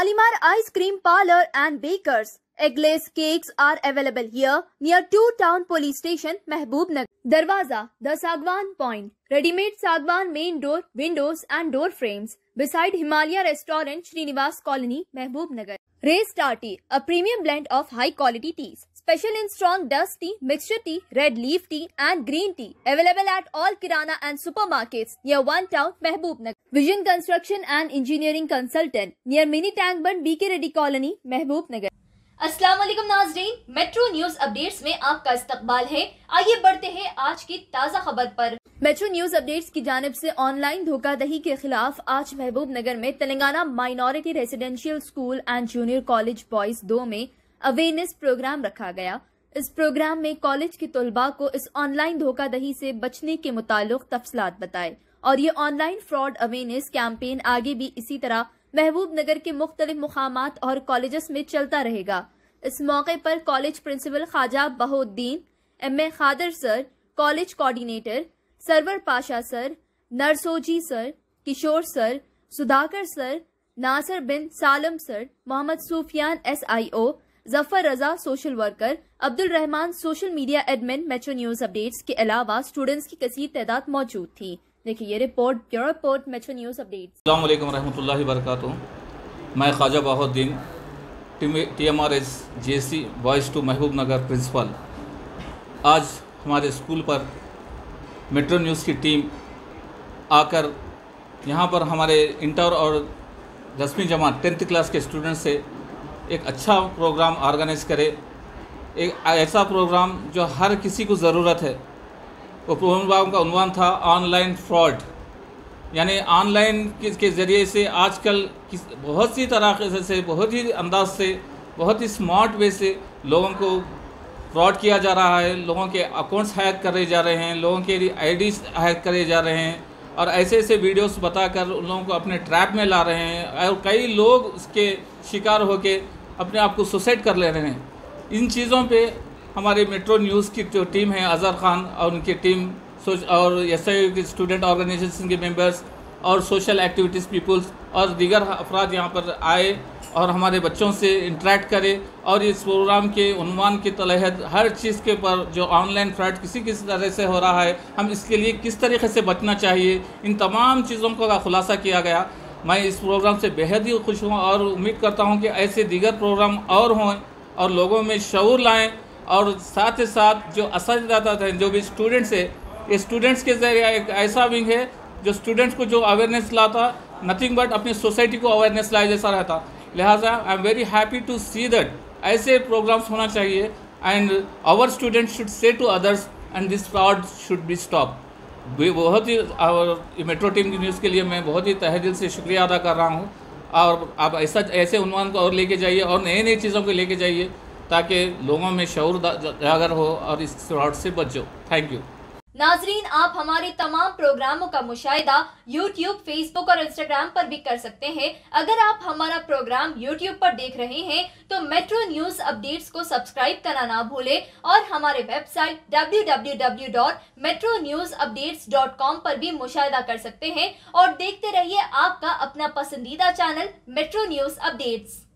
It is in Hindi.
Ice Cream Parlor and Bakers. Eggless cakes are available here near Two Town Police Station, Mehboob Nagar. Darwaza, the Sagwan Point. Ready-made Sagwan main door, windows and door frames. Beside Himalaya Restaurant, Srinivas Colony, Mehboob Nagar. Ray Star Tea, a premium blend of high quality teas. Special in strong dust tea mixture tea red leaf tea and green tea available at all kirana and supermarkets near one town Mahbub Nagar vision construction and engineering consultant near mini tank bund BK Reddy colony Mahbub Nagar असला नाजरीन मेट्रो न्यूज़ अपडेट्स में आपका इस्तकबाल है। आइए बढ़ते हैं आज की ताज़ा खबर पर। मेट्रो न्यूज़ अपडेट्स की जानब से ऑनलाइन धोखाधही के खिलाफ आज महबूब नगर में Telangana minority residential school and junior college boys दो में अवेयरनेस प्रोग्राम रखा गया। इस प्रोग्राम में कॉलेज के तलबा को इस ऑनलाइन धोखाधड़ी से बचने के मुतालिक तफसलात बताए और ये ऑनलाइन फ्रॉड अवेयरनेस कैंपेन आगे भी इसी तरह महबूब नगर के मुख्तलिफ़ मुकाम और कॉलेजेस में चलता रहेगा। इस मौके पर college principal Khwaja Bahauddin, M A Khader sir, college coordinator, Sarwar Pasha sir, Narsoji sir, Kishore sir, Sudhakar sir, Nasser bin Salam sir, Mohammed Sufiyan S I O Zafar Raza social worker Abdul Rahman social media admin Metro News Updates के अलावा स्टूडेंट्स की कसीर तादाद मौजूद थी। देखिए, ये रिपोर्ट रिपोर्ट मेट्रो न्यूज़ अल्लाम रहमतुल्लाहि वरकatuh मैं Khwaja Bahauddin T M R S J C boys two Mahbub Nagar principal आज हमारे स्कूल पर मेट्रो न्यूज़ की टीम आकर यहाँ पर हमारे इंटर और दसवीं जमात टेंथ क्लास के स्टूडेंट से एक अच्छा प्रोग्राम ऑर्गेनाइज करे। एक ऐसा प्रोग्राम जो हर किसी को ज़रूरत है। वो प्रोग्राम का उन्वान था ऑनलाइन फ्रॉड यानी ऑनलाइन के ज़रिए से आजकल किस, बहुत सी तरह से बहुत ही अंदाज से, बहुत ही स्मार्ट वे से लोगों को फ्रॉड किया जा रहा है। लोगों के अकाउंट्स हैक करे जा रहे हैं, लोगों के आई हैक करे जा रहे हैं। और ऐसे ऐसे वीडियोस बताकर उन लोगों को अपने ट्रैप में ला रहे हैं। और कई लोग उसके शिकार होके अपने आप को सुसाइड कर ले रहे हैं। इन चीज़ों पे हमारे मेट्रो न्यूज़ की जो टीम है अज़हर ख़ान और उनकी टीम सोच और एस आई के स्टूडेंट ऑर्गेनाइजेशन के मेंबर्स और सोशल एक्टिविटीज़ पीपल्स और दीगर अफराद यहाँ पर आए और हमारे बच्चों से इंटरेक्ट करें और इस प्रोग्राम के उनवान के तहत हर चीज़ के पर जो ऑनलाइन फ्रॉड किसी किस तरह से हो रहा है, हम इसके लिए किस तरीके से बचना चाहिए, इन तमाम चीज़ों का खुलासा किया गया। मैं इस प्रोग्राम से बेहद ही खुश हूँ और उम्मीद करता हूँ कि ऐसे दीगर प्रोग्राम और हों और लोगों में शूर लाएँ और साथ ही साथ जो इस थे, जो भी स्टूडेंट्स है स्टूडेंट्स के ज़रिए एक ऐसा विंग है जो स्टूडेंट्स को जो अवेयरनेस लाता नथिंग बट अपनी सोसाइटी को अवेयरनेस लाए जैसा रहता। लिहाजा I am very happy to see that ऐसे प्रोग्राम्स होना चाहिए and our students should say to others and this fraud should be stop बहुत ही, और मेट्रो टीम की न्यूज़ के लिए मैं बहुत ही तहे दिल से शुक्रिया अदा कर रहा हूँ। और आप ऐसा, ऐसे उन्वान को और लेके जाइए और नए नई चीज़ों को लेके जाइए ताकि लोगों में शौर जागर हो और इस फ्रॉड से बचो। Thank you. नाजरीन, आप हमारे तमाम प्रोग्रामों का मुशाहिदा यूट्यूब फेसबुक और इंस्टाग्राम पर भी कर सकते हैं। अगर आप हमारा प्रोग्राम यूट्यूब पर देख रहे हैं तो मेट्रो न्यूज़ अपडेट्स को सब्सक्राइब करना ना भूले और हमारे वेबसाइट www.metronewsupdates.com पर भी मुशाहिदा कर सकते हैं और देखते रहिए आपका अपना पसंदीदा चैनल मेट्रो न्यूज़ अपडेट्स